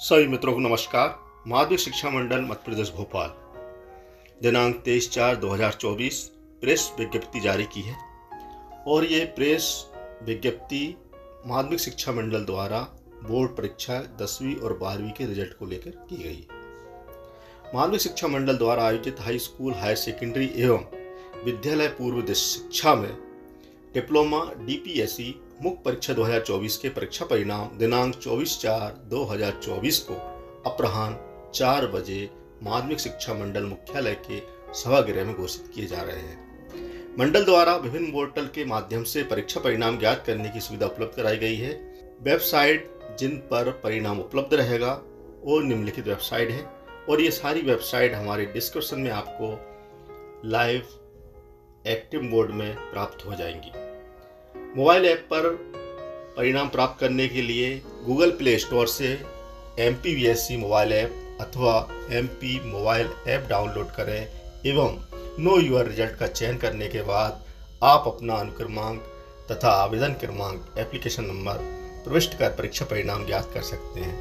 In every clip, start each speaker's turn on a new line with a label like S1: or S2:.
S1: सभी मित्रों को नमस्कार। माध्यमिक शिक्षा मंडल मध्य प्रदेश भोपाल। दिनांक तेईस चार दो हज़ार चौबीस प्रेस विज्ञप्ति जारी की है और ये प्रेस विज्ञप्ति माध्यमिक शिक्षा मंडल द्वारा बोर्ड परीक्षा दसवीं और बारहवीं के रिज़ल्ट को लेकर की गई माध्यमिक शिक्षा मंडल द्वारा आयोजित हाई स्कूल, हायर सेकेंडरी एवं विद्यालय पूर्व शिक्षा में डिप्लोमा, डीपीएससी मुख्य परीक्षा 2024 के परीक्षा परिणाम दिनांक 24 चार 2024 को अपराह्न चार बजे माध्यमिक शिक्षा मंडल मुख्यालय के सभागृह में घोषित किए जा रहे हैं। मंडल द्वारा विभिन्न पोर्टल के माध्यम से परीक्षा परिणाम ज्ञात करने की सुविधा उपलब्ध कराई गई है। वेबसाइट जिन पर परिणाम उपलब्ध रहेगा, वो निम्नलिखित वेबसाइट है और ये सारी वेबसाइट हमारे डिस्क्रिप्शन में आपको लाइव एक्टिव मोड में प्राप्त हो जाएँगी। मोबाइल ऐप पर परिणाम प्राप्त करने के लिए गूगल प्ले स्टोर से एमपीवीएससी मोबाइल ऐप अथवा एमपी मोबाइल ऐप डाउनलोड करें एवं नो यूर रिज़ल्ट का चयन करने के बाद आप अपना अनुक्रमांक तथा आवेदन क्रमांक, एप्लीकेशन नंबर, प्रविष्ट कर परीक्षा परिणाम ज्ञात कर सकते हैं।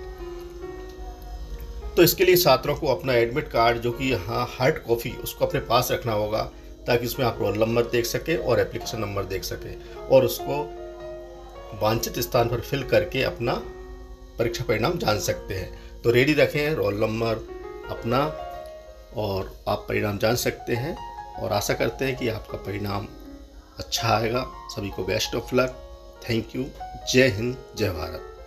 S1: तो इसके लिए छात्रों को अपना एडमिट कार्ड जो कि यहाँ हार्ड कॉपी, उसको अपने पास रखना होगा। ताकि उसमें आप रोल नंबर देख सकें और एप्लीकेशन नंबर देख सकें और उसको वांछित स्थान पर फिल करके अपना परीक्षा परिणाम जान सकते हैं। तो रेडी रखें रोल नंबर अपना और आप परिणाम जान सकते हैं और आशा करते हैं कि आपका परिणाम अच्छा आएगा। सभी को best of luck thank you जय हिंद, जय भारत।